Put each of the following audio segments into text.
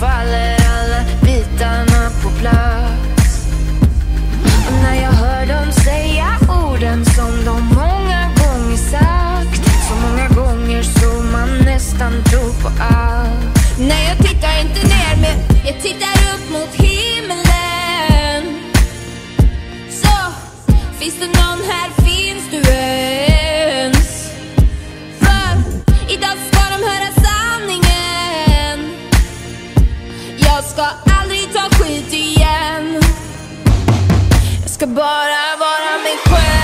faller alla bitarna på plats. Och när jag hör dem säga orden som de många gånger sagt. Så många gånger så man nästan tror på allt. Ska bara vara mig själv.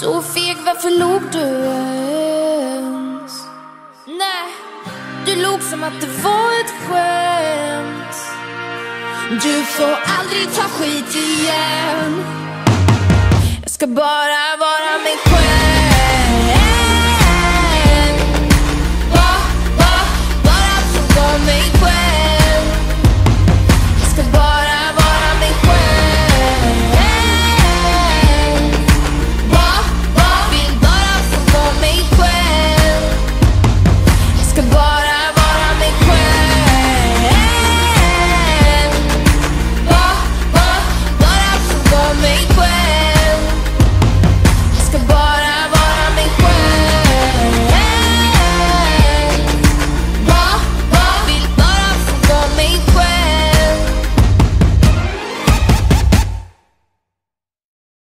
Så feg, varför log du ens? Nej, du log som att det var ett skämt. Du får aldrig ta skit igen. Jag ska bara vara mig själv.